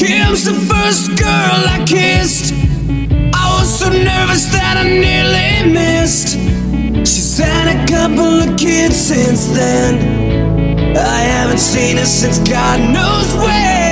Kim's the first girl I kissed. I was so nervous that I nearly missed. She's had a couple of kids since then. I haven't seen her since God knows when.